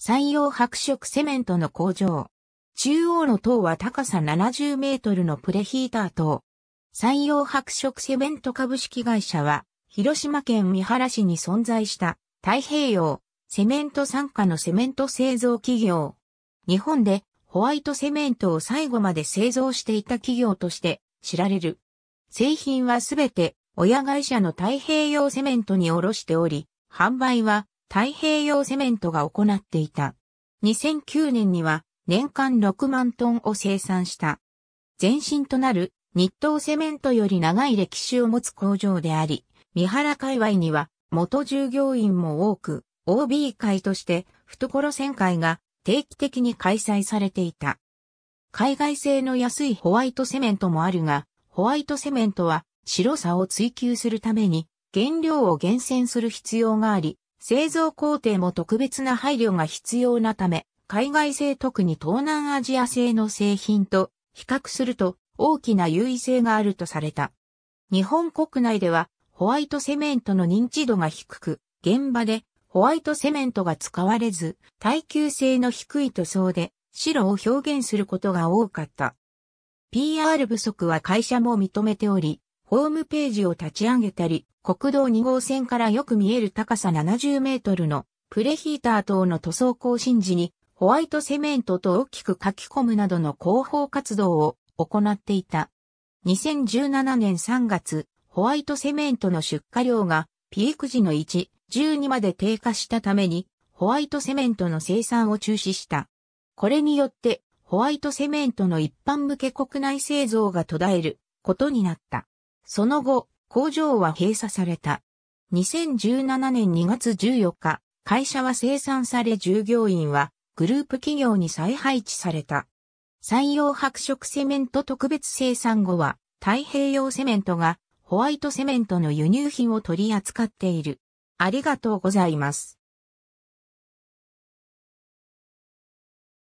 採用白色セメントの工場。中央の塔は高さ70メートルのプレヒーター塔。採用白色セメント株式会社は、広島県三原市に存在した太平洋セメント参加のセメント製造企業。日本でホワイトセメントを最後まで製造していた企業として知られる。製品はすべて親会社の太平洋セメントに卸しており、販売は太平洋セメントが行っていた。2009年には年間6万トンを生産した。前身となる日東セメントより長い歴史を持つ工場であり、三原界隈には元従業員も多く、OB 会として懐旋会が定期的に開催されていた。海外製の安いホワイトセメントもあるが、ホワイトセメントは白さを追求するために原料を厳選する必要があり、製造工程も特別な配慮が必要なため、海外製特に東南アジア製の製品と比較すると大きな優位性があるとされた。日本国内ではホワイトセメントの認知度が低く、現場でホワイトセメントが使われず、耐久性の低い塗装で白を表現することが多かった。PR 不足は会社も認めており、ホームページを立ち上げたり、国道2号線からよく見える高さ70メートルのプレヒーター等の塗装更新時にホワイトセメントと大きく書き込むなどの広報活動を行っていた。2017年3月、ホワイトセメントの出荷量がピーク時の1、12まで低下したためにホワイトセメントの生産を中止した。これによってホワイトセメントの一般向け国内製造が途絶えることになった。その後、工場は閉鎖された。2017年2月14日、会社は生産され従業員はグループ企業に再配置された。採用白色セメント特別生産後は太平洋セメントがホワイトセメントの輸入品を取り扱っている。ありがとうございます。